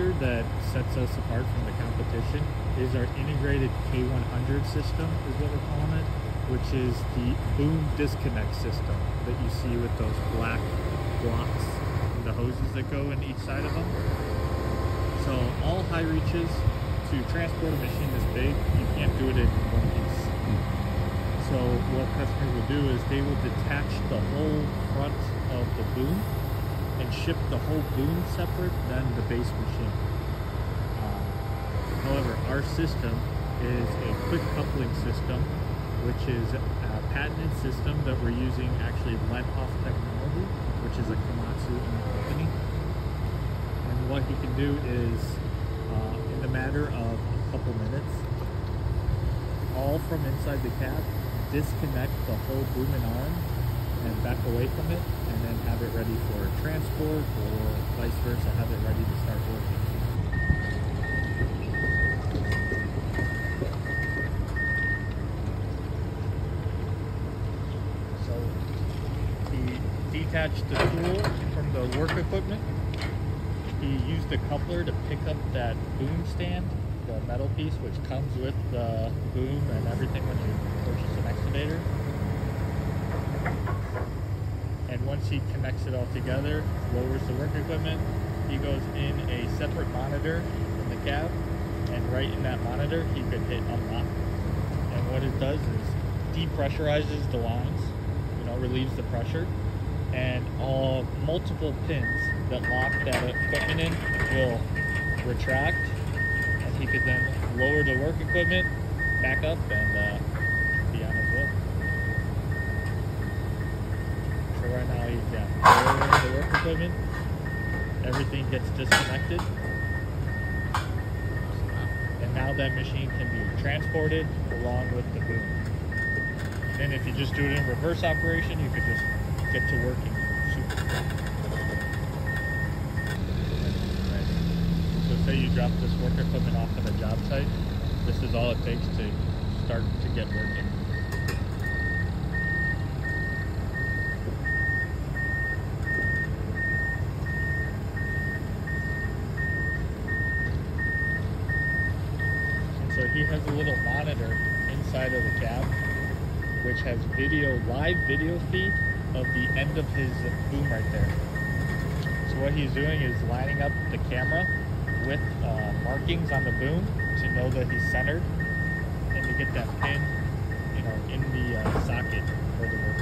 feature that sets us apart from the competition is our integrated K100 system, is what we're calling it, which is the boom disconnect system that you see with those black blocks and the hoses that go in each side of them. So all high reaches to transport a machine this big, you can't do it in one piece. So what customers will do is they will detach the whole front of the boom and ship the whole boom separate than the base machine. Um, however, our system is a quick coupling system, which is a patented system that we're using actually Lehnhoff technology, which is a Komatsu company. And what he can do is, uh, in the matter of a couple minutes, all from inside the cab, disconnect the whole boom and arm and back away from it then have it ready for transport or vice versa, have it ready to start working. So he detached the tool from the work equipment. He used a coupler to pick up that boom stand, the metal piece which comes with the boom and everything when you purchase an excavator and once he connects it all together, lowers the work equipment, he goes in a separate monitor in the cab, and right in that monitor, he could hit unlock. And what it does is depressurizes the lines, you know, relieves the pressure, and all multiple pins that lock that equipment in will retract, and he could then lower the work equipment back up and uh, be on his way. So right the work equipment. Everything gets disconnected. And now that machine can be transported along with the boom. And if you just do it in reverse operation, you could just get to working super quick. So say you drop this work equipment off at a job site, this is all it takes to start to get working. And so he has a little monitor inside of the cab, which has video, live video feed of the end of his boom right there. So what he's doing is lining up the camera with uh, markings on the boom to know that he's centered and to get that pin, you know, in the uh, socket for the work.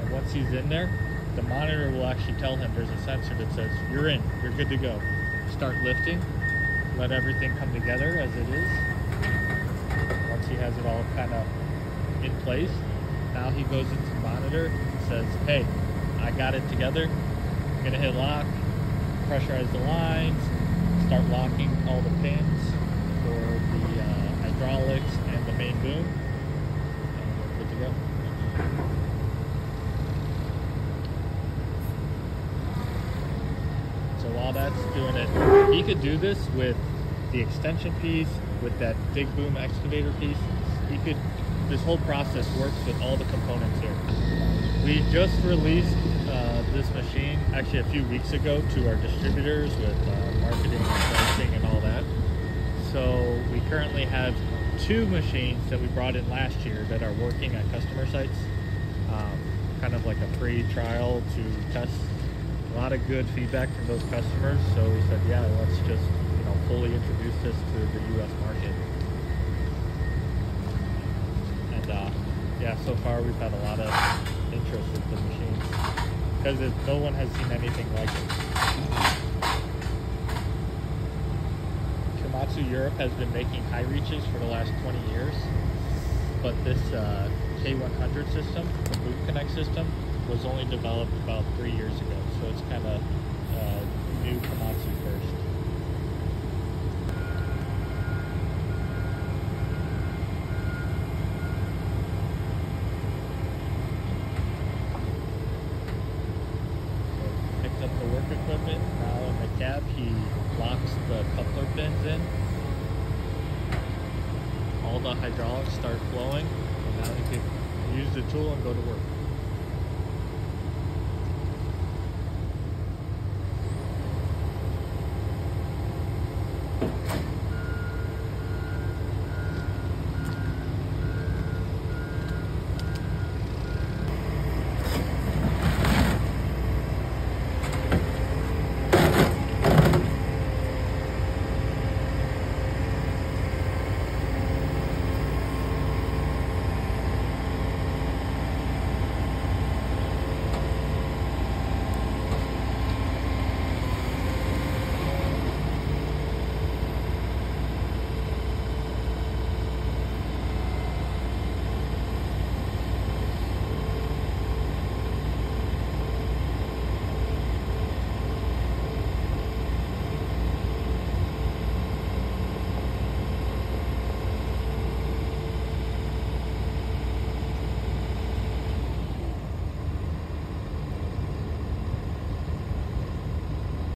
And once he's in there, the monitor will actually tell him there's a sensor that says, you're in, you're good to go. Start lifting, let everything come together as it is. Once he has it all kind of in place, now he goes into monitor and says, hey, I got it together. I'm gonna hit lock, pressurize the lines, start locking all the pins for the uh, hydraulics and the main boom, and we're good to go. So while that's doing it, he could do this with the extension piece, with that big boom excavator piece. He could, this whole process works with all the components here. We just released uh, this machine actually a few weeks ago to our distributors with uh, marketing and pricing and all that. So we currently have two machines that we brought in last year that are working at customer sites. Um, kind of like a free trial to test. A lot of good feedback from those customers. So we said, yeah, let's just you know fully introduce this to the U.S. market. And uh, yeah, so far we've had a lot of interest with the machines because no one has seen anything like it. Komatsu Europe has been making high reaches for the last 20 years, but this uh, K100 system, the Boom Connect system, was only developed about three years ago, so it's kind of uh, new Komatsu first. So picked up the work equipment. Now in the cab, he locks the coupler pins in. All the hydraulics start flowing, and now he can use the tool and go to work.